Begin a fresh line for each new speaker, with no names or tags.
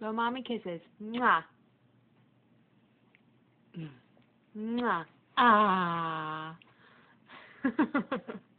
Blow mommy kisses. Mwah. Mwah. Ah.